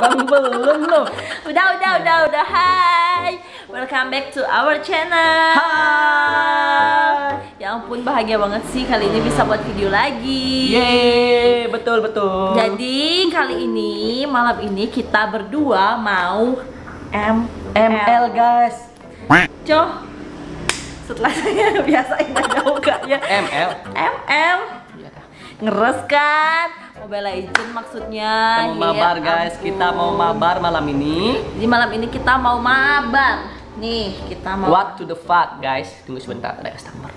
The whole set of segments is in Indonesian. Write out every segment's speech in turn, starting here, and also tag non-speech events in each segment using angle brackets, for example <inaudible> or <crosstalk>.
Bang belum loh. Udah, udah, udah, udah. Hai. Welcome back to our channel. Hai. Ya ampun, bahagia banget sih kali ini bisa buat video lagi. Yeay, betul betul. Jadi kali ini malam ini kita berdua mau M ML guys. Coh. Setelah saya biasain aja. ML. ML. Ngeres kan? Mobile Legend maksudnya. Kita mau Ya mabar guys, ampun. kita mau mabar malam ini. Jadi malam ini kita mau mabar. Nih, kita mau What to the fuck guys? Tunggu sebentar, ada customer.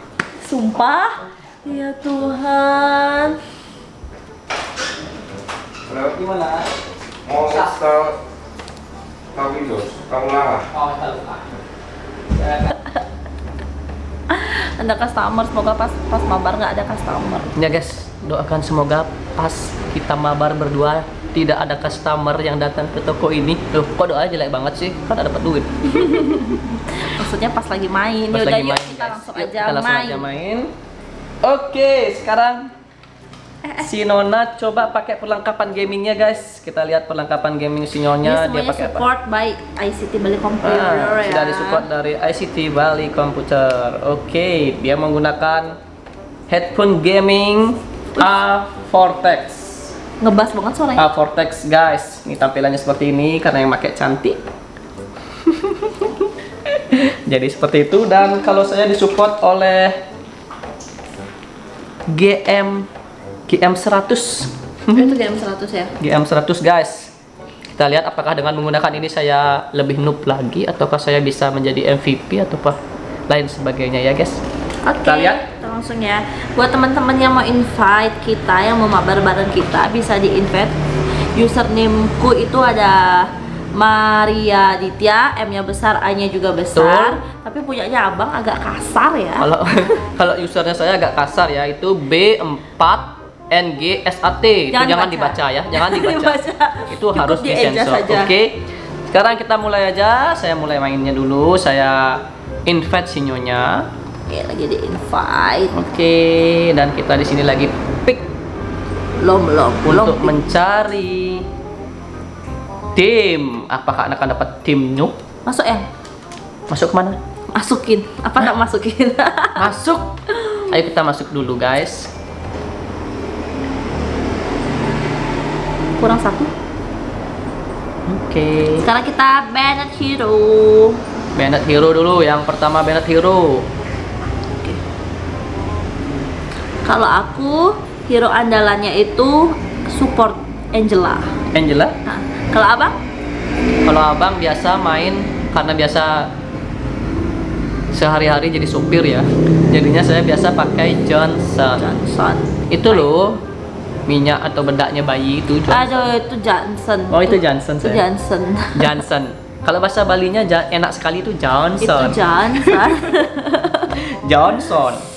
Sumpah? Ya Tuhan. Halo, Gimana? mau install tahu Windows, tahu lama. Oh. <laughs> Ada customer, semoga pas pas mabar nggak ada customer. Ya guys, doakan semoga pas kita mabar berdua tidak ada customer yang datang ke toko ini. Loh, kok doa jelek banget sih? Kan ada dapat duit. <laughs> Maksudnya pas lagi main. Pas Yaudah, lagi yuk, main, kita guys. langsung Yuk, aja kita langsung main. aja main. Oke, sekarang si Nona coba pakai perlengkapan gamingnya guys. Kita lihat perlengkapan gaming si Nyonya dia pakai apa. support by ICT Bali Computer Ah, ya. sudah disupport dari ICT Bali Computer. Oke, dia menggunakan headphone gaming A Vortex. Ngebas banget suaranya. A Vortex guys. Ini tampilannya seperti ini karena yang pakai cantik. <laughs> Jadi seperti itu dan kalau saya disupport oleh GM GM 100 Itu game 100 ya. GM 100 guys. Kita lihat apakah dengan menggunakan ini saya lebih noob lagi ataukah saya bisa menjadi MVP atau apa lain sebagainya ya guys. Oke, Kita lihat. Langsung ya. Buat teman-teman yang mau invite kita, yang mau mabar bareng kita, bisa di invite. Usernameku itu ada Maria Ditya, M-nya besar, A-nya juga besar. Tapi punyanya abang agak kasar ya. Kalau <laughs> kalau usernya saya agak kasar ya itu B4 NGSAT itu Jangan jangan dibaca. ya, jangan <laughs> dibaca. Dibaca. itu Cukup harus disensor. saja. Oke. Sekarang kita mulai aja. Saya mulai mainnya dulu. Saya invite si Nyonya. Oke, lagi di invite. Oke, dan kita di sini lagi pick belum, belum. untuk mencari tim. Apakah akan dapat tim noob? Masuk ya? Masuk ke mana? Masukin. Apa tak masukin? <laughs> Masuk. Ayo kita masuk dulu guys. Kurang satu. Oke. Sekarang kita Bennett Hero. Bennett Hero dulu. Yang pertama Bennett Hero. Kalau aku hero andalannya itu support Angela. Angela. Nah, kalau abang? Kalau abang biasa main karena biasa sehari-hari jadi supir ya. Jadinya saya biasa pakai Johnson. Johnson. Itu loh minyak atau bedaknya bayi itu Johnson. Aduh, itu Johnson. Oh, itu Johnson, Itu saya. Johnson. <laughs> Johnson. Kalau bahasa Balinya enak sekali itu itu Johnson. <laughs> Johnson.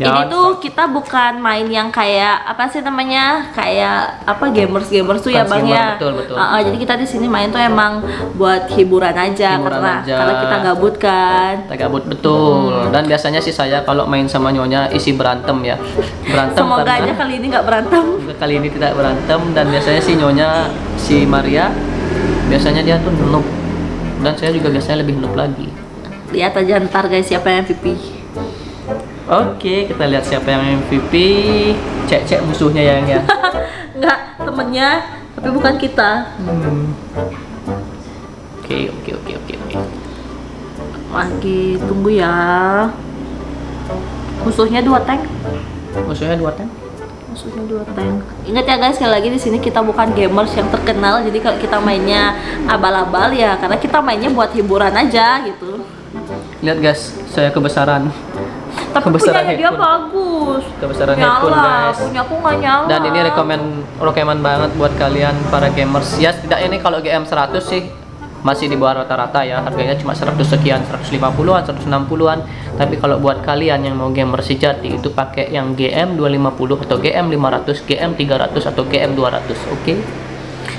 Ini tuh kita bukan main yang kayak apa sih namanya? Kayak apa gamers-gamers tuh ya, Bang ya. betul, betul. Ah, ah, jadi kita di sini main tuh emang buat hiburan aja Hiburan karena aja. kalau kita gabut kan. kita gabut betul. Hmm. Dan biasanya sih saya kalau main sama nyonya isi berantem ya. Berantem Semoga karena aja kali ini nggak berantem. Kali ini tidak berantem dan biasanya si nyonya si Maria biasanya dia tuh noob dan saya juga biasanya lebih noob lagi. Lihat aja ntar guys siapa yang MVP. Oke, kita lihat siapa yang MVP. Cek-cek musuhnya ya, yang ya. <laughs> Enggak, temennya tapi bukan kita. Hmm. Oke, oke, oke, oke, oke. Lagi tunggu ya. Musuhnya dua tank. Musuhnya dua tank. Musuhnya dua tank. Ingat ya guys, sekali lagi di sini kita bukan gamers yang terkenal. Jadi kalau kita mainnya abal-abal ya karena kita mainnya buat hiburan aja gitu. Lihat guys, saya kebesaran. Tapi Kebesaran punyanya dia bagus. Kebesaran headphone, Nyala, guys. punya aku nggak nyala. Dan ini rekomen rekomen banget buat kalian para gamers. Ya setidaknya ini kalau GM 100 sih masih di bawah rata-rata ya. Harganya cuma 100 sekian, 150-an, 160-an. Tapi kalau buat kalian yang mau gamer sejati itu pakai yang GM 250 atau GM 500, GM 300 atau GM 200, oke?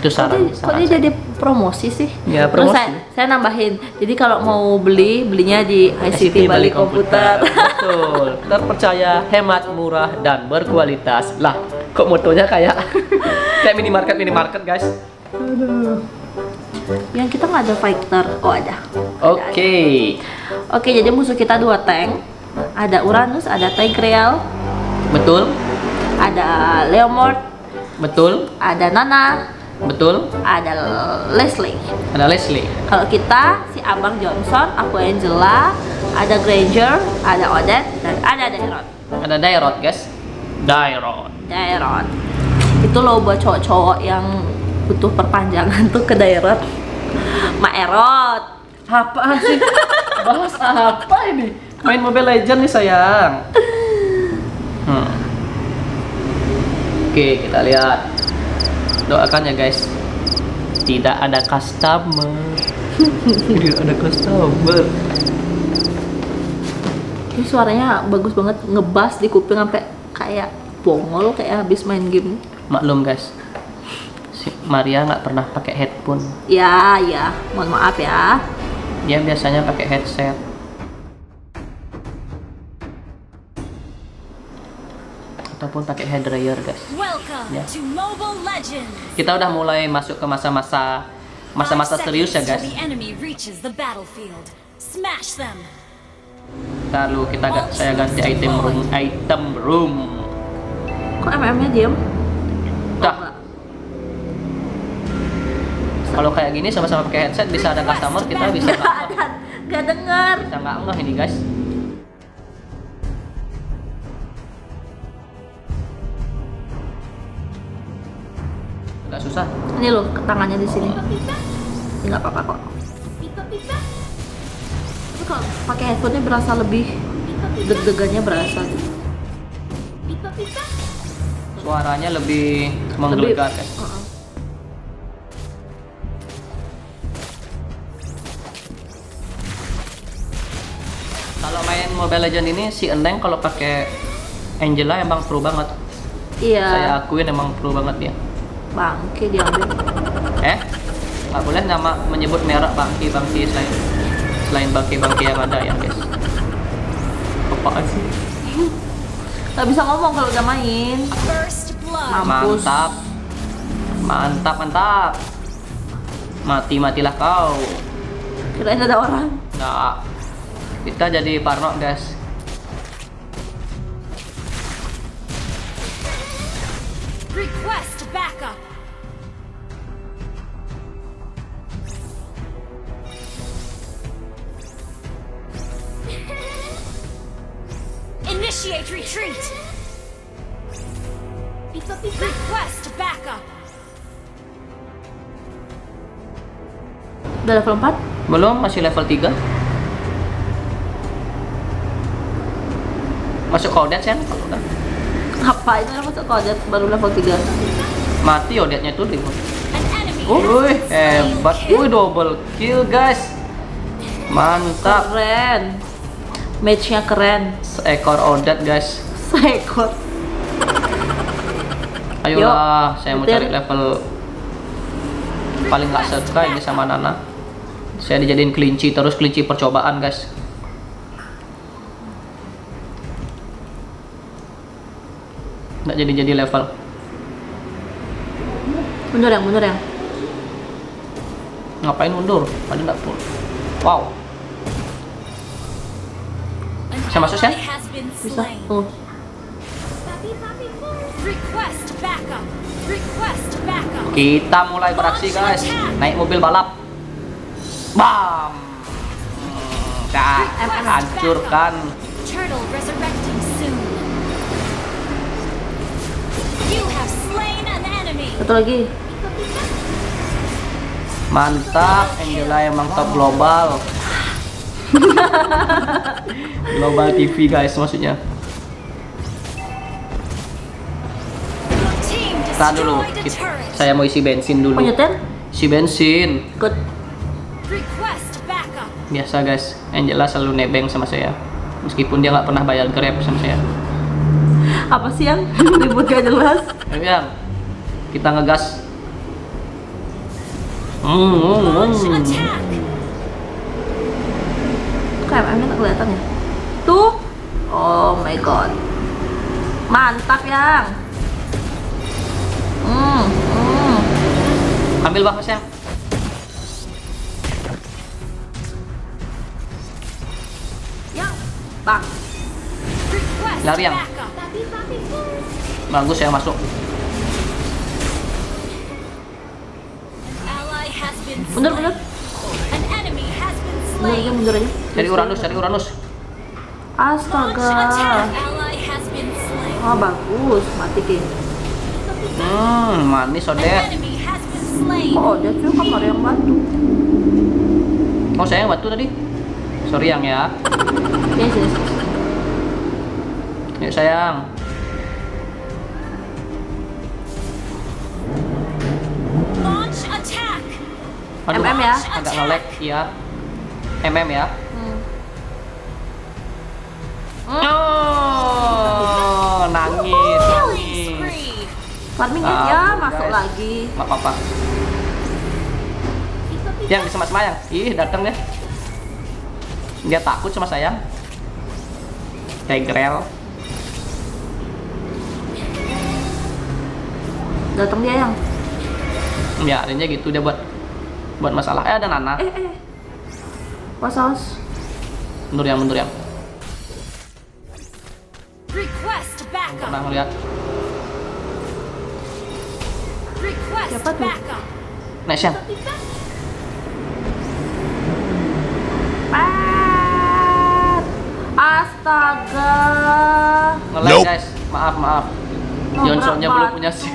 Itu Kok saran. dia, kok dia jadi promosi sih? Ya, Terus promosi. saya, saya nambahin. Jadi kalau mau beli, belinya di ICT Bali Komputer. Betul. Terpercaya, hemat, murah, dan berkualitas. Lah, kok motonya kayak <laughs> kayak minimarket minimarket guys. Yang kita nggak ada fighter. Oh ada. Oke. Oke, jadi musuh kita dua tank. Ada Uranus, ada Tigreal, Betul? ada Leomord, Betul? ada Nana, Betul? ada Leslie. Ada Leslie. Kalau kita si Abang Johnson, aku Angela, ada Granger, ada Odette, dan ada Dairot. Ada Dairot, guys. Dairot. Dairot. Itu loh buat cowok-cowok yang butuh perpanjangan tuh ke Dairot. Maerot. Apa sih? Bahas apa ini? Main Mobile Legend nih sayang. Hmm. Oke, kita lihat. Doakan ya guys. Tidak ada customer. <laughs> Tidak ada customer. Ini suaranya bagus banget, ngebas di kuping sampai kayak bongol kayak habis main game. Maklum guys. Si Maria nggak pernah pakai headphone. Ya, ya, mohon maaf ya. Dia biasanya pakai headset. Ataupun pakai hair dryer guys. Legends. Kita udah mulai masuk ke masa-masa masa-masa serius ya guys. Lalu kita ga- saya ganti item room, item room. Kok MM-nya diem? Dah. Kalau kayak gini sama-sama pakai headset bisa ada customer kita bisa Gak <laughs> nggak denger. bisa nggak ngeh ini guys. Ini loh, tangannya di sini. Nggak apa-apa kok. Tapi kalau pakai headphone-nya berasa lebih deg-degannya berasa. Suaranya lebih menggelegar guys. Heeh. Kalau main Mobile Legend ini si Eneng kalau pakai Angela emang pro banget. Iya. Saya akuin emang pro banget dia. Bangke diambil. Eh, nggak boleh nama menyebut merek bangki bangki selain selain bangki bangki yang ada ya guys. Apaan sih? Gak bisa ngomong kalau udah main. Mampus. Mantap, mantap, mantap. Mati matilah kau. Kirain ada orang. Nah, kita jadi parno guys. Request backup. <laughs> Initiate retreat. Request backup. Udah level 4? Belum, masih level 3. Masuk kodet kan? Kalau udah. Apa itu level kode baru level 3? Mati odetnya tuh deh. An enemy Wih, hebat. Wih, double kill, guys. Mantap. Keren. Matchnya keren. Seekor odet, guys. Seekor. Ayolah, saya mau cari level paling nggak suka ini sama Nana. Saya dijadiin kelinci terus kelinci percobaan, guys. Nggak jadi-jadi level. Mundur yang, mundur yang. Ngapain mundur? Padahal nggak full. Wow. Bisa masuk, been Bisa. slain. Tuh. Request backup. Request backup. Kita mulai beraksi, guys. Naik mobil balap. Bam. Dah, hancurkan. Satu lagi. Mantap, Angela emang top global. <laughs> global TV guys maksudnya. Tahan dulu, saya mau isi bensin dulu. Isi bensin. Ikut. Backup. Biasa guys, Angela selalu nebeng sama saya. Meskipun dia nggak pernah bayar grab sama saya. Apa sih yang <laughs> ribut gak jelas? Ayo yang kita ngegas. Hmm, hmm, hmm. attack. Kok MM-nya tak kelihatan ya? Tuh. Oh my god. Mantap yang. Hmm, hmm. Ambil sayang. Yang bang. Request Lari yang. Bagus ya masuk. Ally has been Mundur, mundur. Mundur aja, mundur aja. Cari Uranus, cari Uranus. Astaga. Oh bagus, mati ki. Hmm, manis An Odet. Oh, dia tuh kamar yang batu. Oh, sayang batu tadi. Sorry yang ya. Yes, yes, yes. Yuk sayang. Aduh, MM ya? agak nge-lag, iya. MM ya. Hmm. Oh, nangis, nangis. Farming Ah, ya, bener, masuk guys. lagi. Mak papa. Yang bisa mas Mayang. Ih, datang deh. Dia takut sama saya. Tegrel. Datang dia yang. Ya, adanya gitu dia buat buat masalah. Eh, ada Nana. Eh, eh. Wasos. Mundur yang, mundur yang. Request Pernah backup. ngeliat. Request Siapa tuh? yang. Pat. Astaga. Nge-lag guys. Maaf, maaf. Oh, <laughs> Johnsonnya belum punya SIM.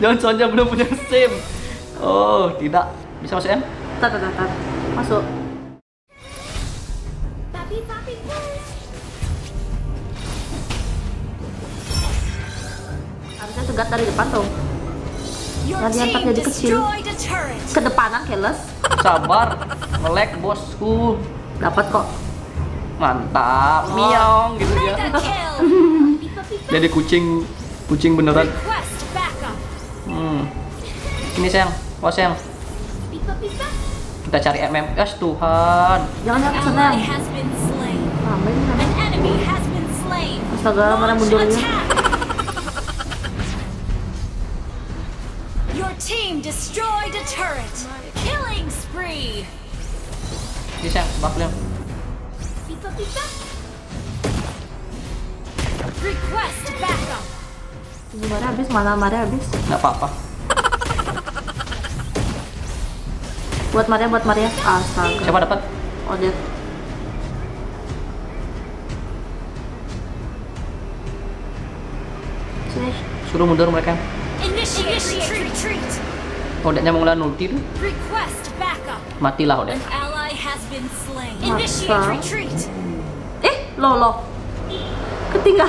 Johnsonnya belum punya SIM. Oh, tidak. Bisa masuk ya? Tat, tat, tat, tat. Masuk. Harusnya cegat dari depan tuh. Diangkat team jadi kecil. Kedepanan keles. Sabar. Nge-lag bosku. Dapat kok. Mantap. Oh. Miong gitu <laughs> kill. Jadi kucing kucing beneran. Hmm. Ini sayang. Oh sayang. Kita cari MM. Yes Tuhan. Jangan jangan been slain. Astaga, mana mundurnya? Your team destroyed a turret. Killing spree. Ini sayang. Bakul yang. Request backup. Ini Maria habis, mana Maria habis. Nggak apa-apa. Buat Maria, buat Maria. Astaga. Siapa dapat? Odet. Sini. Suruh mundur mereka. Odetnya mau ngelawan ulti tuh. Request backup. Matilah Odet. Retreat. Eh, lolo. Ketinggal.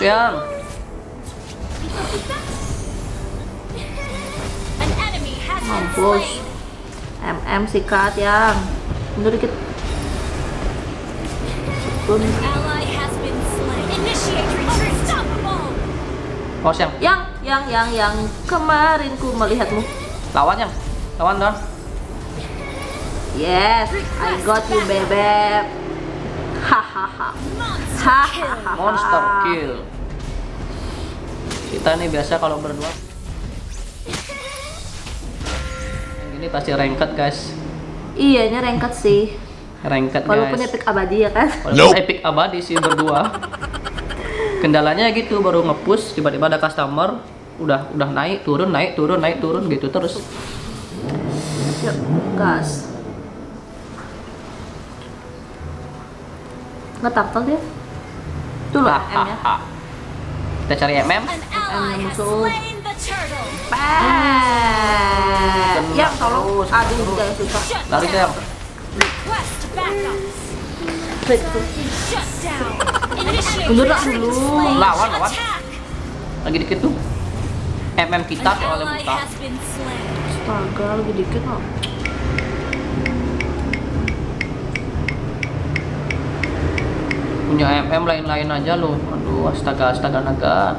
Sayang. Mampus. MM sikat yang. Mundur dikit. Bun. Oh sayang. Yang, yang, yang, yang kemarin ku melihatmu. Lawan yang. Lawan don. Yes, I got you, bebek. Hahaha. Hahaha. Monster kill. Kita nih biasa kalau berdua. Ini pasti ranked guys. Iya, ini rengket sih. Ranked Walaupun guys. epic abadi ya kan. Walaupun epic abadi sih berdua. Kendalanya gitu baru ngepush tiba-tiba ada customer udah udah naik turun naik turun naik turun gitu terus. Yuk, gas. Ngetartel dia. Tuh loh, M ya. Hahaha. Kita cari MM. Has musuh. Yang tolong. terus, Aduh, susah. Shut Lari. Initiate Mundur dulu. Lawan, lawan. Lagi dikit tuh. MM kita soalnya slain. Astaga, lagi dikit kok. Punya MM lain-lain aja loh. Aduh, astaga, astaga naga.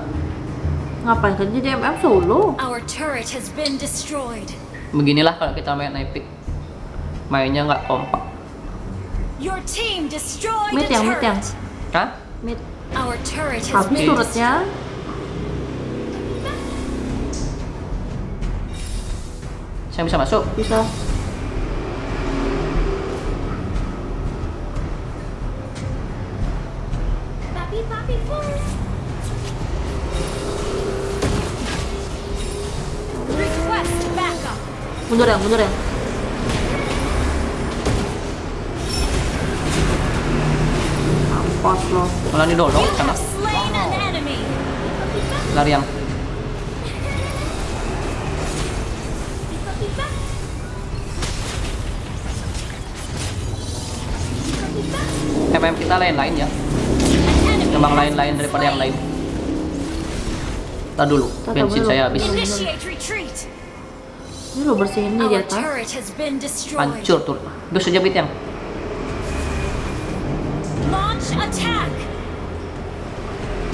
Ngapain kan jadi MM solo? Our turret has been destroyed. Beginilah kalau kita main epic. Mainnya nggak kompak. Your team destroyed mid yang, mid yang. Hah? Mid. Our turret has Habis turretnya. Saya bisa masuk? Bisa. Mundur yang, mundur yang. Mampus lo. Malah didorong enemy. Lari yang. MM kita lain-lain ya. An enemy Emang has lain-lain daripada yang lain. Tar dulu, bensin saya habis. Ini lo bersihin nih di atas. Hancur tuh. Duh sejabit yang. Launch attack.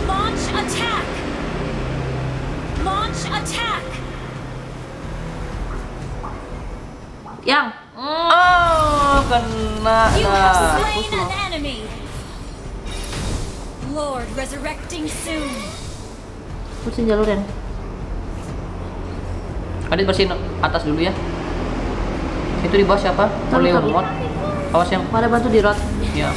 Launch attack. Launch attack. Yang. Oh, kena. You have Nah. slain an enemy. Lord resurrecting soon. Bersihin jalur yang. Adit bersihin atas dulu ya. Itu di bawah siapa? Oleh mod. Awas yang. Mari bantu di rot. Ya.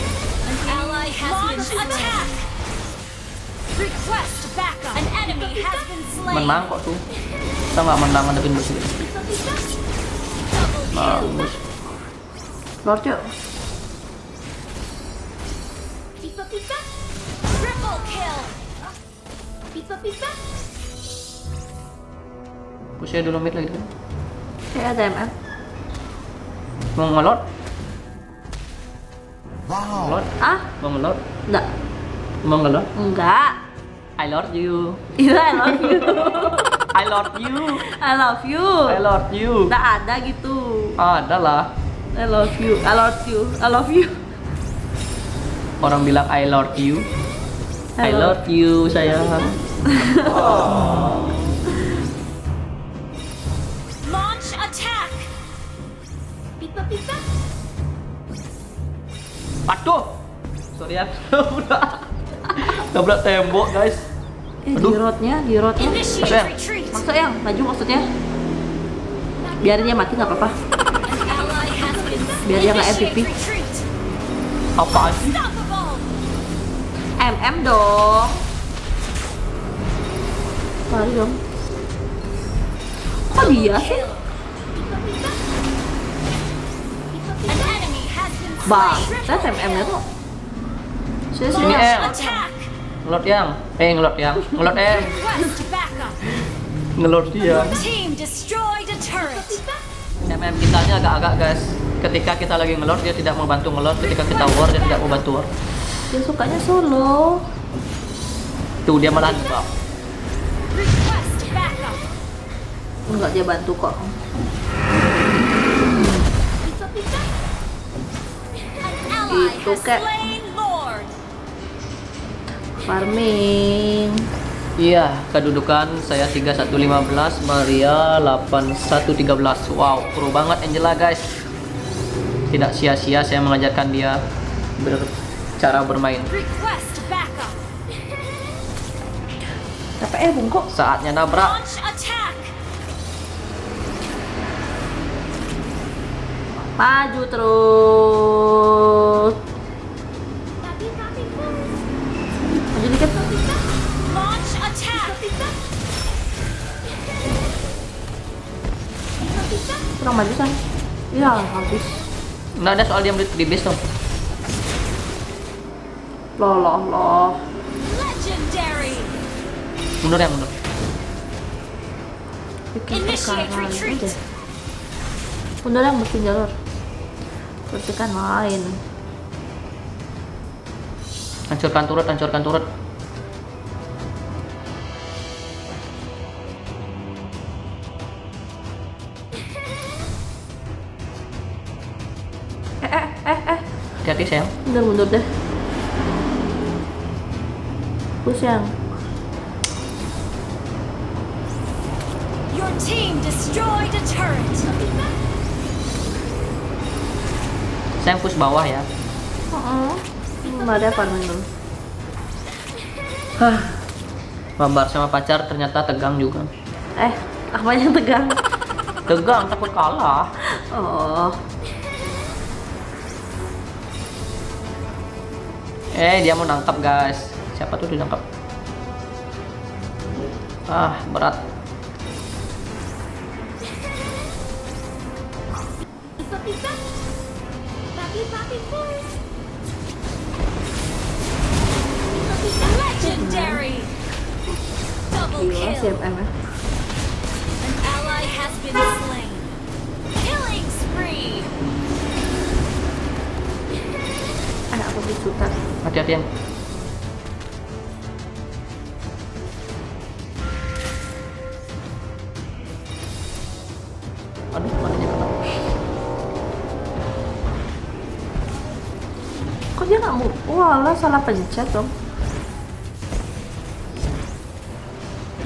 Menang kok tuh. Kita nggak menang ngadepin musuh. Bagus. Lord yuk. Triple kill. Push aja dulu mid lagi. Kayak ada MM. Mau ngelot? Ngelot? Ah? Mau ngelot? Enggak. Mau ngelot? Enggak. I love you. Iya, I love you. I love you. I love you. I love you. Enggak ada gitu. Ada lah. I love you. I love you. I love you. Orang bilang I love you. I love you sayang. Aduh. Sorry ya. <laughs> Tabrak. Tembok guys. Eh, di Aduh. rotnya, di rotnya. Initiate Sayang. retreat. Masuk yang, maju maksudnya. Biarin dia mati nggak apa-apa. Biar dia nggak MVP. Apaan sih? MM dong. Lari dong. Kok dia sih? Has been Bang, slain. saya MM-nya tuh. Sini Ini sini. em. Attack. Ngelot yang. Eh ngelot yang. Ngelot backup. Ngelot dia. MM kitanya agak-agak guys. Ketika kita lagi ngelot dia tidak mau bantu ngelot. Ketika kita war dia tidak mau bantu war. Dia sukanya solo. Tuh dia malah backup. Enggak dia bantu kok. Itu Lord. Farming. Iya, kedudukan saya 3115, Maria 8113. Wow, pro banget Angela guys. Tidak sia-sia saya mengajarkan dia ber- cara bermain. Tapi eh bungkuk. Saatnya nabrak. Launch attack. Maju terus. Maju dikit. Kurang maju san. Iya habis. Nggak ada soal dia di, di base dong. Loh loh loh. Mundur ya mundur. Bikin retreat. aja. Mundur yang bersih jalur. Bersihkan main. Hancurkan turut, hancurkan turut. Eh eh eh eh. Hati-hati sayang. Mundur mundur deh. Push yang. Your team destroyed a turret. Sayang push bawah ya. Heeh. Ada dulu. Hah. Mabar sama pacar ternyata tegang juga. Eh, apa yang tegang? Tegang takut kalah. Oh. Eh, dia mau nangkap, guys. Siapa tuh ditangkap? Ah, berat. Legendary. Double kill. An ally has been slain. Killing spree. Anak aku dicutan. Hati-hati yang. Aduh, Kok dia nggak mau? Walah salah pencet dong.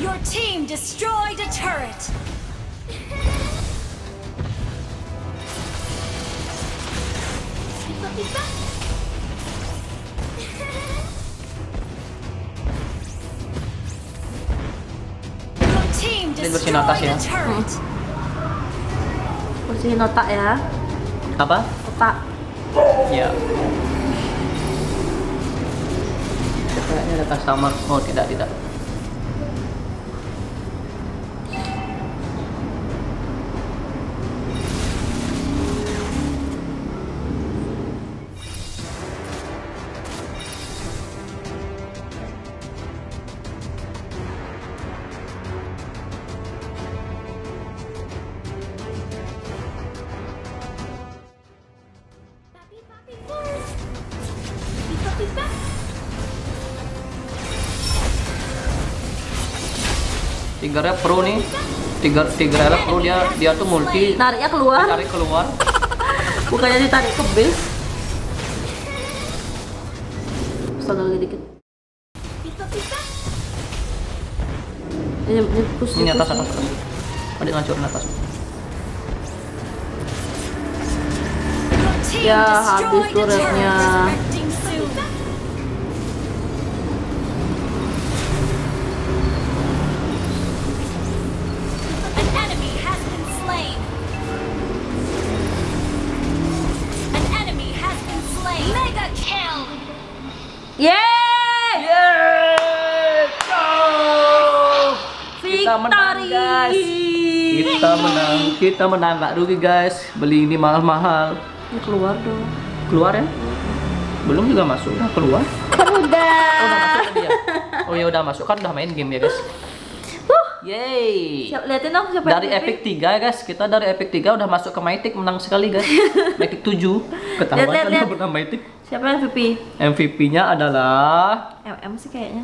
Your team destroyed a turret. Your team Ini bersih destroyed natas ya. turret. Bersihin otak ya. Apa? Otak. Ya. Kayaknya ada customer. Oh, tidak, tidak. Tigernya pro nih. Tiger Tigernya pro dia dia tuh multi Nariknya keluar. tarik keluar. <laughs> Bukannya ditarik ke base. Astaga lagi dikit. Ini, ini push, Ini atas atas atas. Adik ngancurin atas. Ya, habis turretnya. Kita menang, guys. Kita menang, kita menang nggak rugi guys. Beli ini mahal-mahal. Ini keluar dong. Keluar ya? Belum juga masuk, udah keluar. Kan udah. Oh, udah masuk tadi ya? Oh ya udah masuk kan udah main game ya guys. Yeay. Siap, liatin dong siapa Dari Epic 3 guys, kita dari Epic 3 udah masuk ke Mythic menang sekali guys. <laughs> Mythic 7. Ketahuan Lihat, kan pernah Mythic. Siapa MVP? MVP-nya adalah MM sih kayaknya.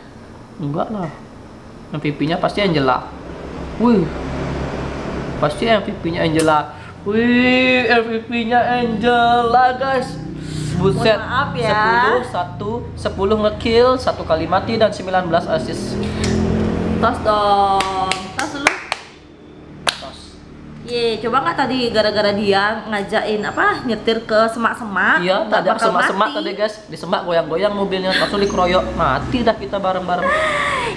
enggak lah. MVP-nya pasti Angela. Wih. Pasti MVP-nya Angela. Wih, MVP-nya Angela guys. Buset. Maaf ya. 10 1 10 ngekill, 1 kali mati dan 19 assist. Tos dong. Ye, coba nggak tadi gara-gara dia ngajain apa nyetir ke semak-semak? Iya, tadi bakal semak-semak tadi guys, disemak goyang-goyang mobilnya langsung dikeroyok, mati dah kita bareng-bareng. <laughs>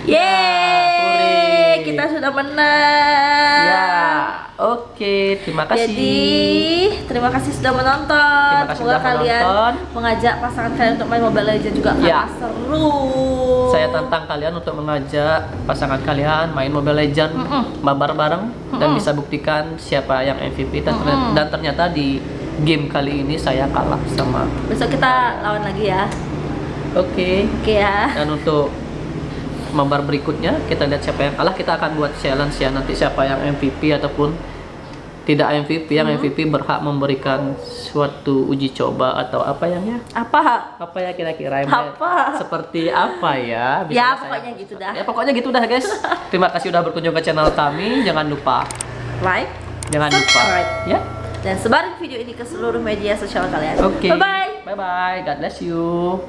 Yeay, hore. kita sudah menang. Ya, oke, terima kasih. Jadi, terima kasih sudah menonton. Terima kasih Semoga sudah kalian menonton. mengajak pasangan kalian untuk main Mobile Legends juga Ya. seru. Saya tantang kalian untuk mengajak pasangan kalian main Mobile Legend Mm-mm. mabar bareng dan Mm-mm. bisa buktikan siapa yang MVP dan, ternyata, Mm-mm. dan ternyata di game kali ini saya kalah sama. Besok kita lawan lagi ya. Oke. Oke ya. Dan untuk mabar berikutnya kita lihat siapa yang kalah kita akan buat challenge ya nanti siapa yang MVP ataupun tidak MVP yang Mm-hmm. MVP berhak memberikan suatu uji coba atau apa yang ya Apa? apa ya kira-kira Apa? seperti apa ya Bisa Ya, saya- pokoknya gitu dah. ya pokoknya gitu dah guys <laughs> terima kasih udah berkunjung ke channel kami jangan lupa Like jangan lupa. Ya. Dan sebarin video ini ke seluruh media sosial kalian. oke. Bye bye. bye bye God bless you